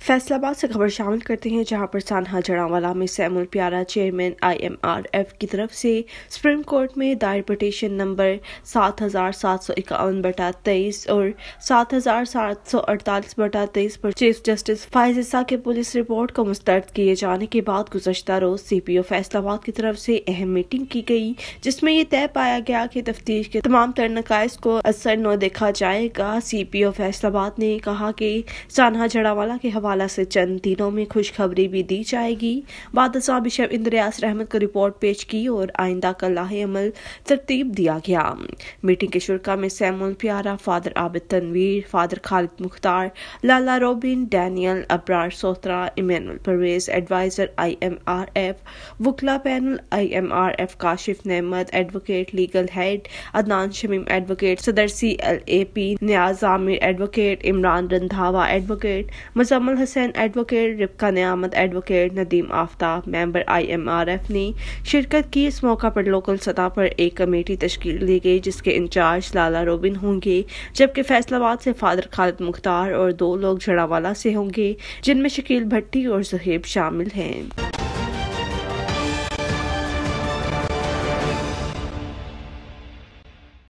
फैसलाबाद से खबर शामिल करते हैं, जहाँ पर सानहा जड़ावाला में सैमुल प्यारा चेयरमैन आईएमआरएफ की तरफ़ से सुप्रीम कोर्ट में दायर पटिशन नंबर सात हज़ार सात सौ इक्यावन बटा तेईस और सात हज़ार सात सौ अड़तालीस बटा तेईस पर चीफ जस्टिस फायजिसा के पुलिस रिपोर्ट को मुस्तरद किए जाने के बाद गुजशत रोज सीपीओ फैसलाबाद की तरफ़ से अहम मीटिंग की गई, जिसमें ये तय पाया गया कि तफ्तीश के तमाम तर नकायस को असर न देखा जाएगा। सीपीओ फैसलाबाद ने कहा कि सानहा जड़ावाला के हवाले हवाला से चंद दिनों में खुशखबरी भी दी जाएगी। बाद बिशप इंद्रयास रहमत को रिपोर्ट पेश की और आइंदा का लाहे अमल तरतीब दिया गया। मीटिंग के शुरा में Samuel Pyara, father Abid Tanveer, father Khalid Mukhtar, Lala Robin, Daniel Abrar Sotra Emmanuel Parvez, adviser I M R F वकला panel I M R F Kashif नहमद, advocate legal head Adnan Shamim, advocate सदर C L A P, Niaz Amir, advocate Imran Randhawa, advocate Muzammil Hasan advocate Rebecca Niamat advocate Nadeem Aftab member IMRF ने शिरकत की। इस मौका पर local सतह पर एक कमेटी तश्कील दी गई, जिसके इंचार्ज लाला रोबिन होंगे, जबकि फैसलाबाद से फादर खालिद मुख्तार और दो लोग जड़ावाला से होंगे, जिनमें शकील भट्टी और जहेब शामिल हैं।